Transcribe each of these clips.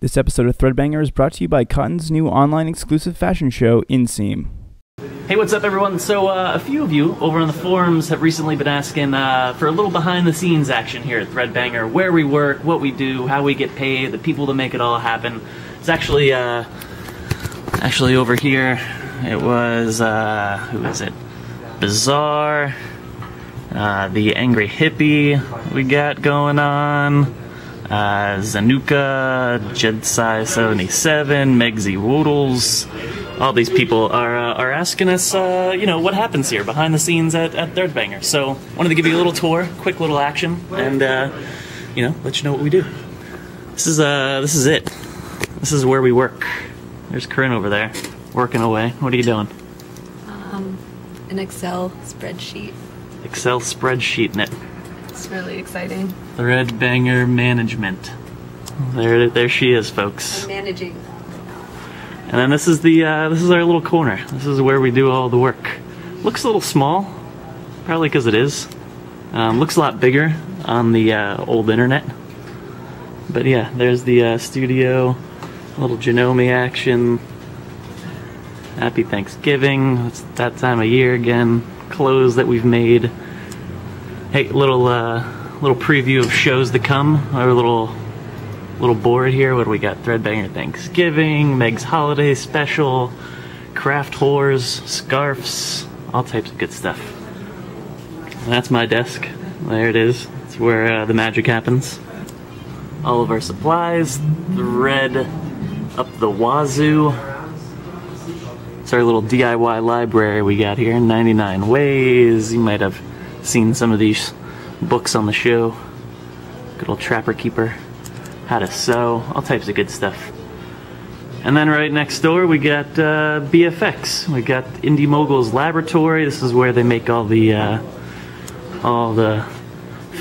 This episode of Threadbanger is brought to you by Cotton's new online exclusive fashion show, Inseam. Hey, what's up, everyone? So, uh, a few of you over on the forums have recently been asking uh, for a little behind the scenes action here at Threadbanger where we work, what we do, how we get paid, the people to make it all happen. It's actually, uh, actually over here. It was, uh, who is it? Bizarre, uh, the Angry Hippie we got going on uh, Zanuka, Jedsai77, Megsy Woodles. All these people are uh, are asking us, uh, you know, what happens here behind the scenes at, at Threadbanger. So, wanted to give you a little tour, quick little action, and uh, you know, let you know what we do. This is uh, this is it. This is where we work. There's Corinne over there, working away. What are you doing? Um, an Excel spreadsheet. Excel spreadsheet in it. It's really exciting. Threadbanger management. There, there she is, folks. I'm managing. And then this is the uh, this is our little corner. This is where we do all the work. Looks a little small, probably because it is. Um, looks a lot bigger on the uh, old internet. But yeah, there's the uh, studio, a little Janome action. Happy Thanksgiving. It's that time of year again. Clothes that we've made. Hey, little uh, little preview of shows to come. Our little little board here. What do we got? Threadbanger Thanksgiving, Meg's Holiday Special, craft whores, scarves, all types of good stuff. That's my desk. There it is. It's where uh, the magic happens. All of our supplies, thread up the wazoo. It's our little DIY library we got here. 99 ways. You might have seen some of these books on the show. Good old Trapper Keeper how to sew, all types of good stuff. And then right next door we got uh, BFX. We got Indy Mogul's Laboratory. This is where they make all the uh, all the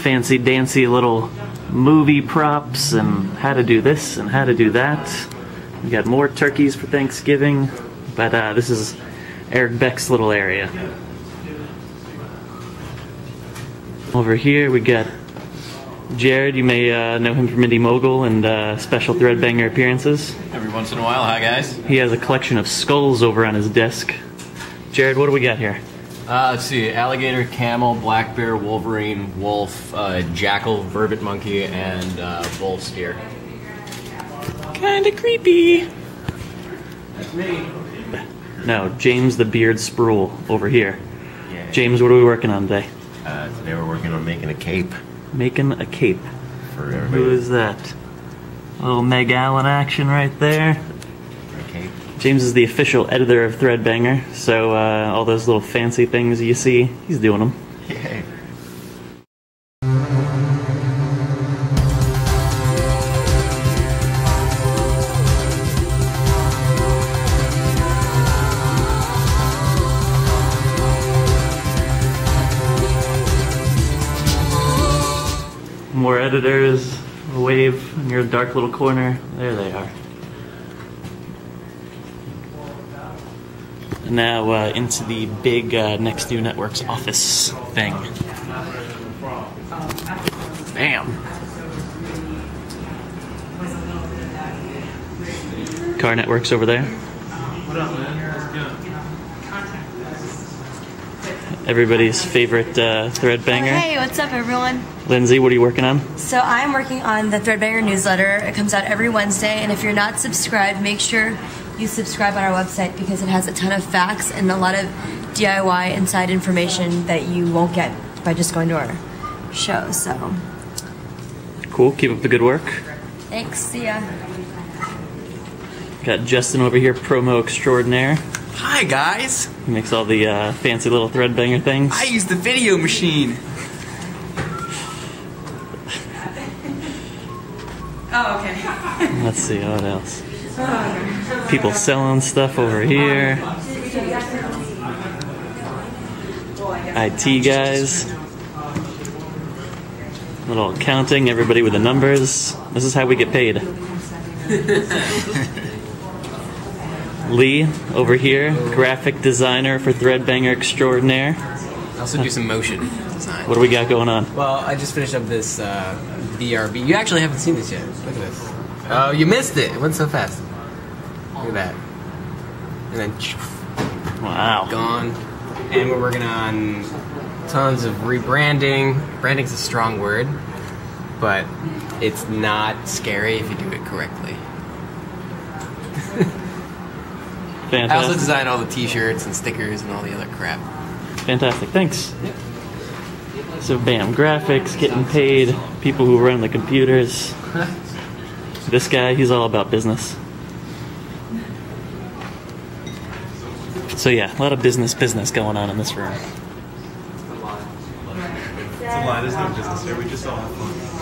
fancy dancy little movie props and how to do this and how to do that. We got more turkeys for Thanksgiving, but uh, this is Eric Beck's little area. Over here we got Jared, you may uh, know him from Indy Mogul and uh, special Threadbanger appearances. Every once in a while, hi guys. He has a collection of skulls over on his desk. Jared, what do we got here? Uh, let's see: alligator, camel, black bear, wolverine, wolf, uh, jackal, vervet monkey, and uh, bull steer. Kinda creepy. That's me. No, James the Beard Spruel over here. Yeah. James, what are we working on today? Uh, today we're working on making a cape Making a cape. for Who everybody. is that? A little Meg Allen action right there. James is the official editor of Threadbanger, so uh, all those little fancy things you see, he's doing them. More editors, a wave in your dark little corner. There they are. And now uh, into the big uh, Next New Networks office thing. Bam! Car Networks over there. Everybody's favorite uh, thread banger. Hey, what's up, everyone? Lindsay, what are you working on? So I'm working on the Threadbanger newsletter. It comes out every Wednesday, and if you're not subscribed, make sure you subscribe on our website because it has a ton of facts and a lot of DIY inside information that you won't get by just going to our show. So Cool, keep up the good work. thanks. See ya. Got Justin over here, promo extraordinaire. Hi guys! He makes all the uh, fancy little thread banger things. I use the video machine. Oh, okay. Let's see, what else? People selling stuff over here. IT guys. Little accounting, everybody with the numbers. This is how we get paid. Lee over here, graphic designer for Threadbanger Extraordinaire. I also do some motion design. What do we got going on? Well, I just finished up this uh, BRB. You actually haven't seen this yet. Look at this. Oh, you missed it. It went so fast. Look at that. And then Wow. gone. And we're working on tons of rebranding. Branding's a strong word, but it's not scary if you do it correctly. I also Fantastic. design all the t-shirts and stickers and all the other crap. Fantastic. Thanks. So, bam, graphics, getting paid, people who run the computers. this guy, he's all about business. So, yeah, a lot of business business going on in this room. It's a lie. There's no business here. We just all have fun.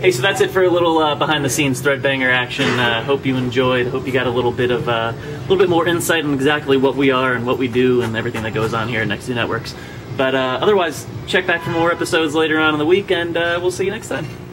Hey, so that's it for a little uh, behind the scenes Threadbanger action. Uh, hope you enjoyed. Hope you got a little bit of uh, a little bit more insight on exactly what we are and what we do and everything that goes on here at Next New Networks. But uh, otherwise, check back for more episodes later on in the week, and uh, we'll see you next time.